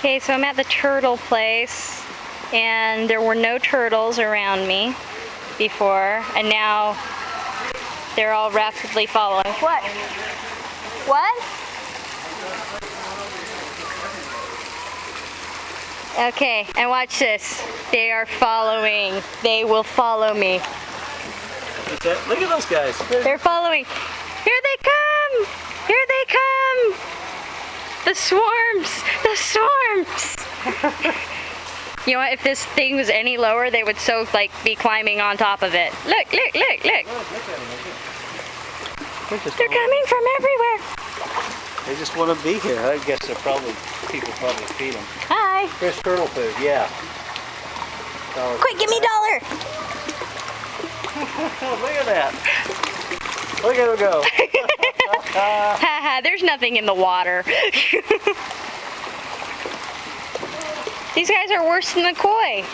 Okay, so I'm at the turtle place, and there were no turtles around me before, and now they're all rapidly following. What? What? Okay, and watch this. They are following. They will follow me. Look at those guys. They're following. Here they come! Here they come! The swarms! The swarms! you know what? If this thing was any lower, they would so like be climbing on top of it. Look! Look! Look! Look! They're They're coming from everywhere. They just want to be here. I guess they're probably people probably feed them. Hi! Here's turtle food. Yeah. Dollar- Quick, give me a dollar! Look at that. Look at him go. Haha, there's nothing in the water. These guys are worse than the koi.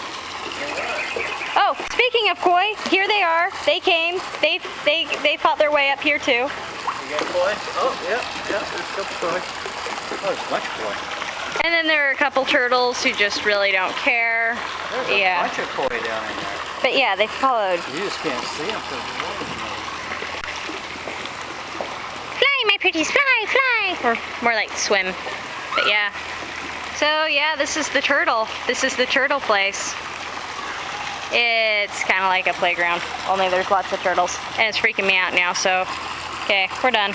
Oh, speaking of koi, here they are. They came. They they they fought their way up here too. You got koi? Oh, yeah, yeah. There's a couple koi. Oh, there's much koi. And then there are a couple turtles who just really don't care. There's a Yeah. bunch of koi down in there. But yeah, they followed. You just can't see them because Fly, pretties, fly, fly. Or more like swim. But yeah. So yeah, this is the turtle. This is the turtle place. It's kind of like a playground, only there's lots of turtles. And it's freaking me out now, so okay, we're done.